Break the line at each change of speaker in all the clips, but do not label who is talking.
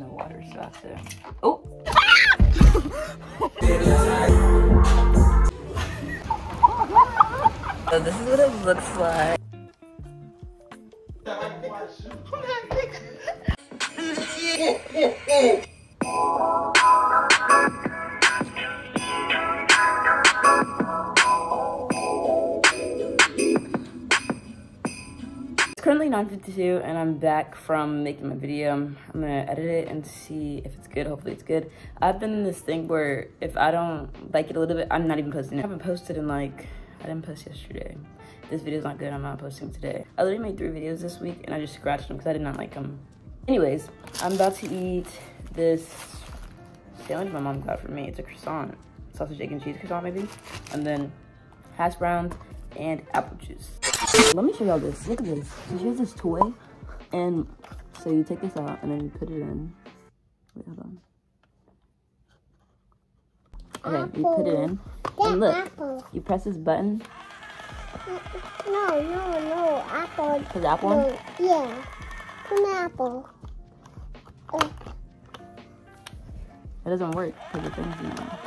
no water, have to. Oh! so this is what it looks like. currently 9.52 and I'm back from making my video. I'm gonna edit it and see if it's good. Hopefully it's good. I've been in this thing where if I don't like it a little bit, I'm not even posting it. I haven't posted in like, I didn't post yesterday. This video's not good, I'm not posting today. I literally made three videos this week and I just scratched them because I did not like them. Anyways, I'm about to eat this sandwich my mom got for me. It's a croissant, sausage, egg, and cheese croissant maybe. And then hash browns and apple juice. Let me show y'all this. Look at this. So here's this toy. And so you take this out and then you put it in. Wait, hold on. Okay, you put it in. And look,
apple.
you press this button.
No, no, no, apple.
Put the apple in.
No, yeah, an apple. Oh.
It doesn't work because the thing's in there.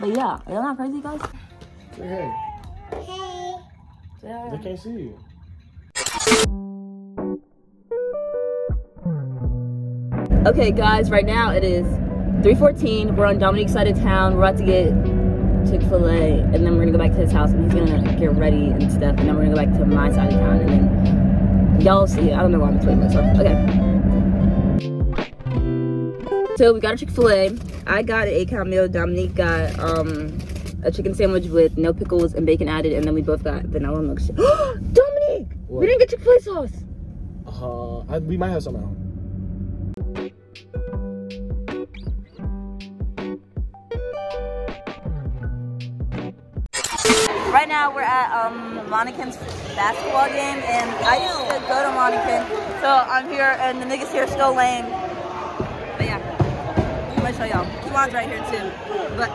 But yeah, are y'all not crazy, guys?
Hey.
Hey.
Yeah.
They can't see you.
Okay, guys, right now it is 3.14. We're on Dominique's side of town. We're about to get Chick-fil-A, and then we're gonna go back to his house, and he's gonna get ready and stuff, and then we're gonna go back to my side of town, and then y'all see it. I don't know why I'm explaining myself. Okay. So we got a Chick-fil-A. I got an eight-count meal. Dominique got um, a chicken sandwich with no pickles and bacon added, and then we both got vanilla milkshake. Dominique!
What?
We didn't get Chick-fil-A sauce!
Uh, I, we might have some at home.
Right now we're at um Monikin's basketball game and I used to go to Monikin. So I'm here and the niggas here still lame. But yeah. I'm gonna show y'all. Kimon's right here too. But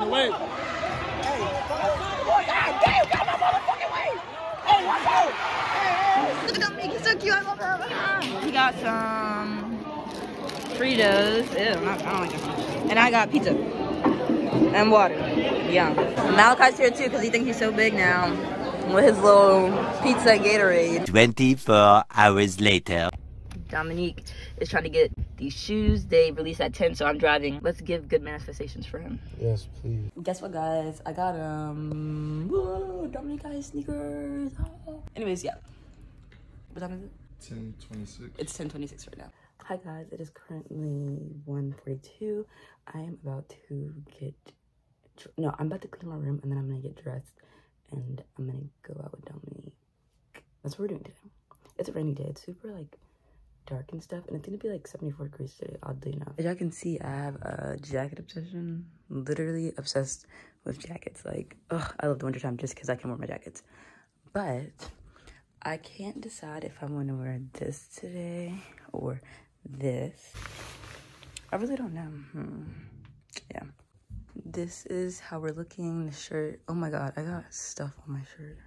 Wait.
look at Dominique, he's so cute, I love him. He got some Fritos. Ew, I don't like them. And I got pizza. And water. Yeah. Malachi's here too because he thinks he's so big now. With his little pizza and Gatorade.
24 hours later.
Dominique is trying to get these shoes. They release at 10, so I'm driving. Let's give good manifestations for him.
Yes, please.
Guess what, guys? I got um. Whoa, Dominique got his sneakers. Oh. Anyways, yeah. What time is it?
1026.
It's 10:26 right now. Hi guys, it is currently 1:42. I am about to get. No, I'm about to clean my room and then I'm gonna get dressed and I'm gonna go out with Dominique. That's what we're doing today. It's a rainy day. It's super like dark and stuff, and it's gonna be like 74 degrees today, oddly enough. As y'all can see, I have a jacket obsession. Literally obsessed with jackets. Like, ugh, I love the wintertime just because I can wear my jackets. But I can't decide if I'm gonna wear this today or this. I really don't know. Hmm. Yeah. This is how we're looking. The shirt. Oh my god, I got stuff on my shirt.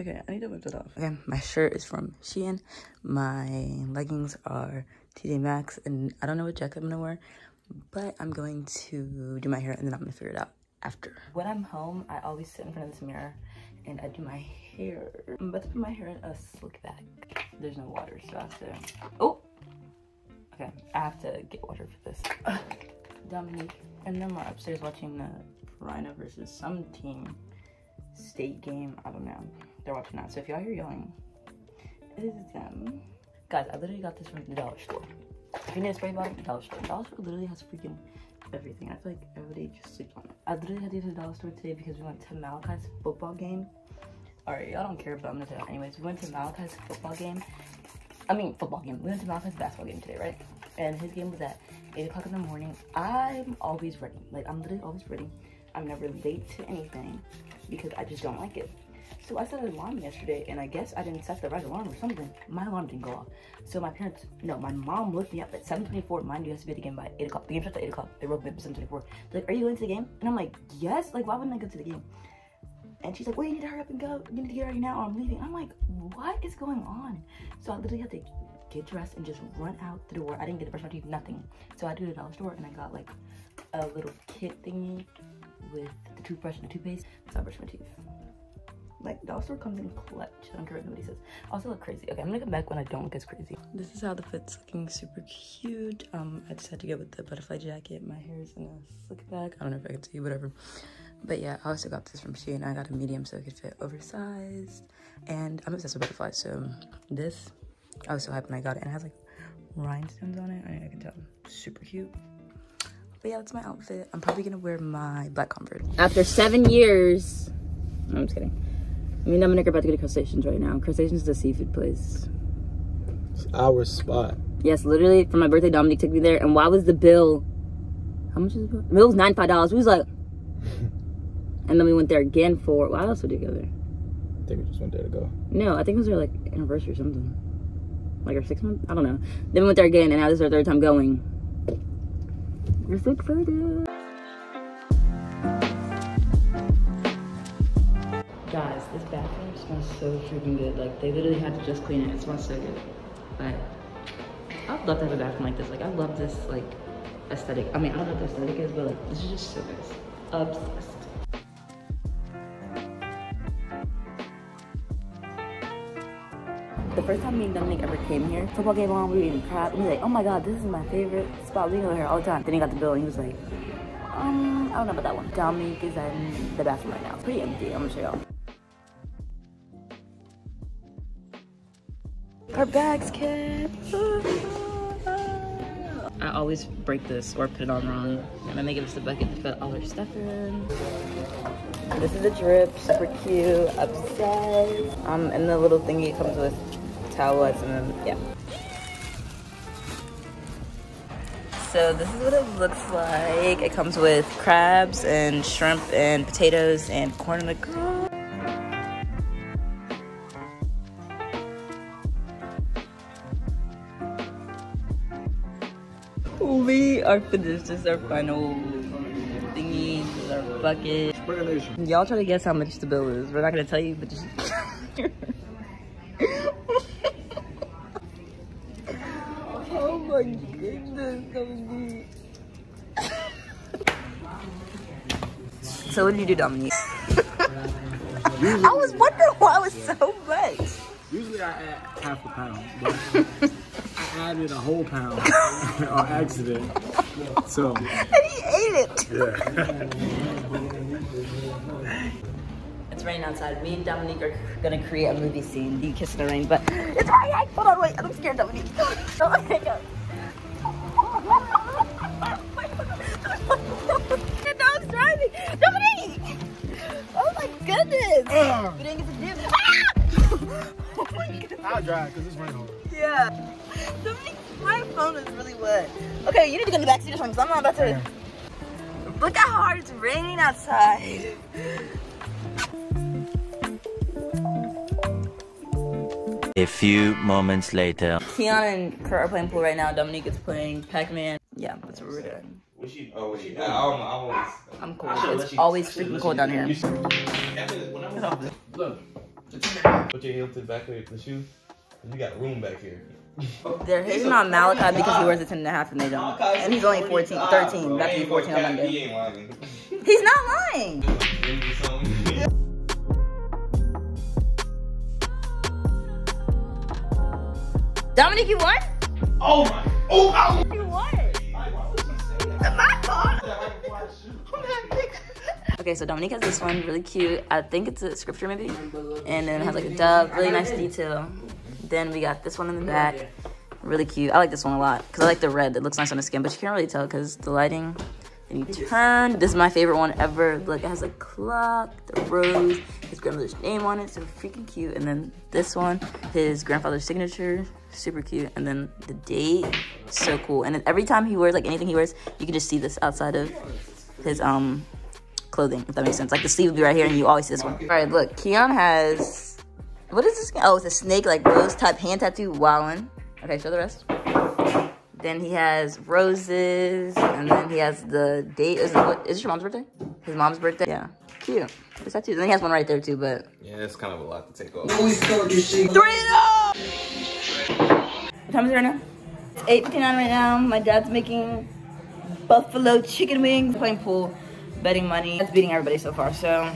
Okay, I need to whip it off. Okay, my shirt is from Shein. My leggings are TJ Maxx, and I don't know what jacket I'm gonna wear, but I'm going to do my hair and then I'm gonna figure it out after. When I'm home, I always sit in front of this mirror and I do my hair. I'm about to put my hair in a slick back. There's no water, so I have to. Oh, okay. I have to get water for this. Dominique and then we're upstairs watching the Rhino versus some team state game. I don't know. They're watching that. So if y'all hear yelling, it is them. Guys, I literally got this from the dollar store. If you need a spray bottle, dollar store. Dollar store literally has freaking everything. I feel like everybody just sleeps on it. I literally had to go to the dollar store today because we went to Malachi's football game. Alright, y'all don't care, but I'm gonna tell you. Anyways, we went to Malachi's football game. I mean, football game. We went to Malachi's basketball game today, right? And his game was at 8 o'clock in the morning. I'm always ready. Like, I'm literally always ready. I'm never late to anything because I just don't like it. So I set an alarm yesterday, and I guess I didn't set the right alarm or something. My alarm didn't go off. So my parents, no, my mom woke me up at 7:24. Mind you, has to be at the game by 8 o'clock. The game starts at 8 o'clock. They woke me up at 7:24. They're like, "Are you going to the game?" And I'm like, "Yes." Like, why wouldn't I go to the game? And she's like, well, you need to hurry up and go. You need to get ready now or I'm leaving. I'm like, what is going on? So I literally had to get dressed and just run out the door. I didn't get the brush my teeth, nothing. So I did a dollar store and I got like a little kit thingy with the toothbrush and the toothpaste. So I brushed my teeth. Like dollar store comes in clutch. I don't care what nobody says. I also look crazy. Okay, I'm gonna come back when I don't look as crazy. This is how the fit's looking super cute. Um, I just had to go with the butterfly jacket. My hair is in a slick back. I don't know if I can see, whatever. But yeah, I also got this from Shein. I got a medium so it could fit oversized. And I'm obsessed with butterflies, so this, I was so happy when I got it. And it has like rhinestones on it. I, I can tell. Super cute. But yeah, that's my outfit. I'm probably gonna wear my black Converse. After seven years, no, I'm just kidding. Me and Dominic are about to go to Crustaceans right now. Crustaceans is a seafood place.
It's our spot.
Yes, literally for my birthday, Dominic took me there. And why was the bill? How much is the bill? The bill was ninety five dollars. We was like, and then we went there again for. Why else would we go there?
I think we just went there to go.
No, I think it was our like anniversary or something. Like our six month. I don't know. Then we went there again, and now this is our third time going. We're so excited. Guys, this bathroom smells so freaking good. Like they literally had to just clean it. It smells so good. But I'd love to have a bathroom like this. Like I love this like aesthetic. I mean, I don't know what the aesthetic is, but like this is just so nice. Obsessed. The first time me and Dominic ever came here, football game on, we were eating crab. We were like, oh my god, this is my favorite spot. We go here all the time. Then he got the bill and he was like, um, I don't know about that one. Dominic is in the bathroom right now. It's pretty empty. I'm gonna show y'all. Our bags, kid. I always break this or put it on wrong. And then they give us the bucket to put all our stuff in. This is a drip, super cute, obsessed. Um, and the little thingy comes with towelettes and then, yeah. So this is what it looks like. It comes with crabs and shrimp and potatoes and corn on the cob. We are finished. This is our final thingy. This is our bucket. Y'all try to guess how much the bill is. We're not gonna tell you, but just. oh my goodness, Dominique. so what did you do, Dominique? I was wondering why it was so much.
Usually I add half a pound, I added a whole pound on accident. So,
And he ate it.
yeah.
It's raining outside. Me and Dominique are gonna create a movie scene. You kiss in the rain, but it's raining. Hold on, wait. I'm scared, Dominique. Oh my god. The dog's driving. Dominique! Oh my goodness! We
I'll drive because it's raining.
Yeah. Dominique, my phone is really wet. Okay, you need to go in the back seat or something because I'm not about to. Look how hard it's raining outside.
A few moments later.
Keon and Kurt are playing pool right now. Dominique is playing Pac-Man. Yeah, that's what we're doing.
Was she? Oh, was she? I, I, I'm always.
I'm cool.
I should've let
It's always
I
freaking cold down here.
you should- When I was- Look. Put your heel to the back of the shoe. You got room back here.
They're hating on Malachi because he wears a 10 and a half and they don't. And he's only 14, 13, about to be 14 on
He
Monday.
ain't lying.
He's not lying. Dominique, you won?
Oh my! Oh! ow!
You won. My fault. Okay, so Dominique has this one, really cute. I think it's a scripture maybe. And then it has like a dove, really nice detail. Then we got this one in the back. Really cute. I like this one a lot because I like the red. It looks nice on the skin, but you can't really tell because the lighting. And you turn. This is my favorite one ever. Look, it has a clock, the rose, his grandmother's name on it, so freaking cute. And then this one, his grandfather's signature, super cute. And then the date, so cool. And then every time he wears like anything he wears, you can just see this outside of his um clothing, if that makes sense. Like the sleeve would be right here, and you always see this one. All right, look, Keon has what is this? Oh, it's a snake like rose type hand tattoo. Wowin. Okay, show the rest. Then he has roses, and then he has the date. Is it, what, is it your mom's birthday? His mom's birthday? Yeah. cute. It's tattoos. And he has one right there too, but.
Yeah, it's kind of a lot to take off.
Three What time is it right now? It's 8.59 right now. My dad's making buffalo chicken wings. Playing pool, betting money. That's beating everybody so far. So,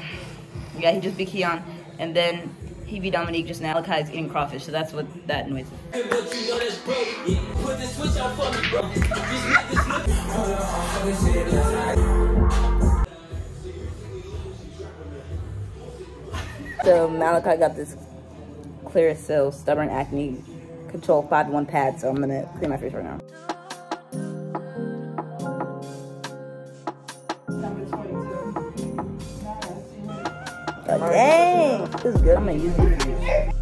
yeah, he just beat Keon. And then he beat Dominique just now. Malachi's eating crawfish, so that's what that noise is. So Malachi got this Clearasil stubborn acne control 5 1 pad, so I'm gonna clean my face right now. Dang! This is good. I'm gonna use it.